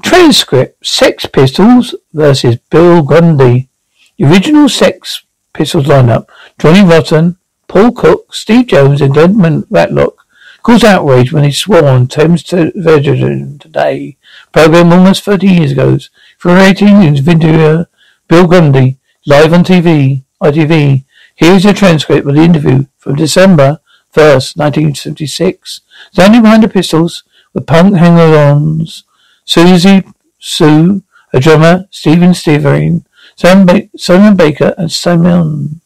Transcript Sex Pistols versus Bill Grundy. The original Sex Pistols lineup Johnny Rotten, Paul Cook, Steve Jones, and Glenn Matlock caused outrage when he swore on Thames Television today. Program almost 30 years ago. For 18 years, Vintage Bill Grundy, live on TV, ITV. Here is a transcript of the interview from December 1st, 1976. Standing behind the pistols were punk hanger-ons, Siouxsie Sioux, a drummer, Steven Severin, Simon Barker, and Simon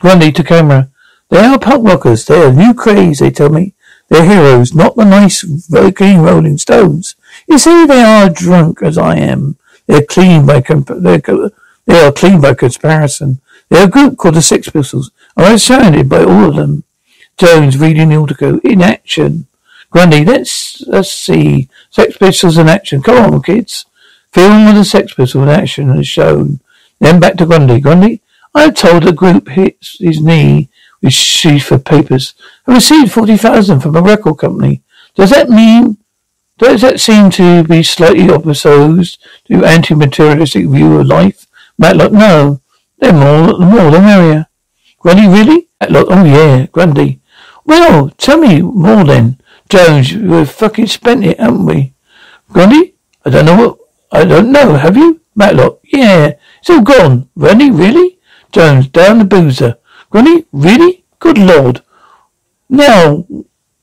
Grundy to camera. They are punk rockers. They are new craze, they tell me. They're heroes, not the nice, very clean Rolling Stones. You see, they are drunk as I am. They're clean by comp- they're, they are clean by comparison. They're a group called the Sex Pistols. I was surrounded by all of them. Jones reading the article in action. Grundy, let's let's see. Sex Pistols in action. Come on, kids. Film with the Sex Pistols in action is shown. Then back to Grundy. Grundy, I told the group hits his knee with sheaf of papers. I received forty thousand from a record company. Does that mean does that seem to be slightly opposed to anti-materialistic view of life? Matlock, no. They're more, the more the merrier. Grundy, really? Matlock, oh yeah, Grundy. Well, tell me more then. Jones, we've fucking spent it, haven't we? Grundy? I don't know what, I don't know, have you? Matlock, yeah, it's all gone. Grundy, really? Jones, down the boozer. Grundy, really? Good lord. Now,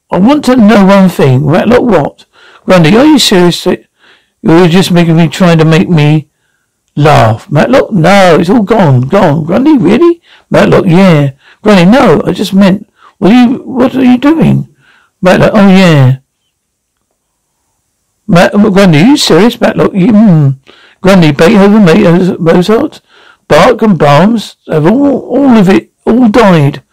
I want to know one thing. Matlock, what? Grundy, are you serious? You're just making me trying to make me laugh. Matlock, no, it's all gone, gone. Grundy, really? Matlock, yeah. Grundy, no, I just meant, what are you, what are you doing? Matlock, oh yeah. Matt, are you serious? Matlock, you, mm. Grundy, Beethoven, Mozart, Bach and Brahms have all, all of it, all died.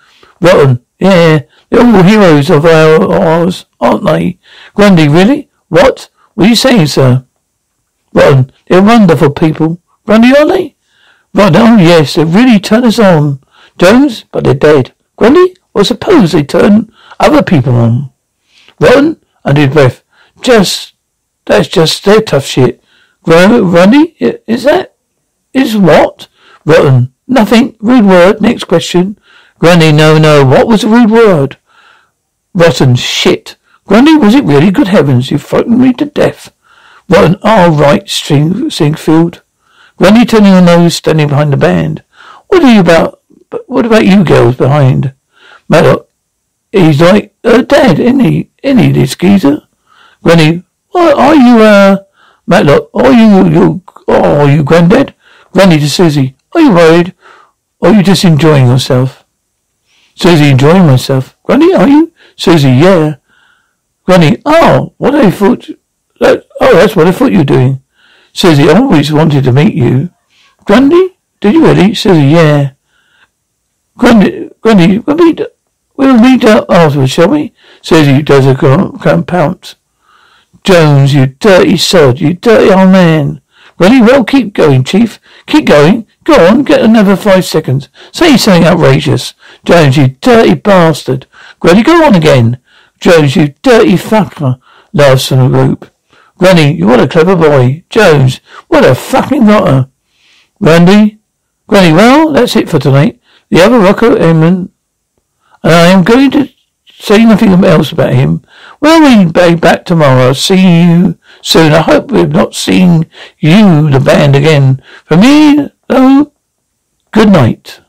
Rotten, yeah, they're all heroes of our, ours, aren't they? Grundy, really? What? What are you saying, sir? Rotten, they're wonderful people. Grundy, are they? Rotten, oh yes, they really turn us on. Jones, but they're dead. Grundy, well suppose they turn other people on. Rotten, under his breath, just, that's just their tough shit. Grundy, is that, is what? Rotten, nothing, rude word, next question. Grundy, no, no, what was the rude word? Rotten, shit. Grundy, was it really? Good heavens, you frightened me to death. Rotten, oh, right, Siegfried. Grundy turning her nose, standing behind the band. What are you about? What about you girls behind? Matlock, he's like uh, dad, isn't he? Isn't he, this geezer? Grundy, what are you, uh, Matlock, are you, you, oh, are you granddad? Grundy to Siouxsie, are you worried? Or are you just enjoying yourself? Siouxsie, enjoying myself. Grundy, are you? Siouxsie, yeah. Grundy, oh, what I thought, that, oh, that's what I thought you were doing. Siouxsie, I always wanted to meet you. Grundy, did you really? Siouxsie, yeah. Grundy, Grundy, we'll meet, we'll afterwards, shall we? Siouxsie does a come pounce. Jones, you dirty sod, you dirty old man. Grundy, well, keep going, Chief. Keep going. Go on, get another five seconds. Say something outrageous. Jones, you dirty bastard. Grundy, go on again. Jones, you dirty fucker, laughs from the group. Grundy, you what a clever boy. Jones, what a fucking rotter. Grundy, Grundy, well, that's it for tonight. The other rocker, Eamonn, and I am going to say nothing else about him. Well, we'll be back tomorrow. See you soon. I hope we've not seen you, the band, again. For me, though, good night.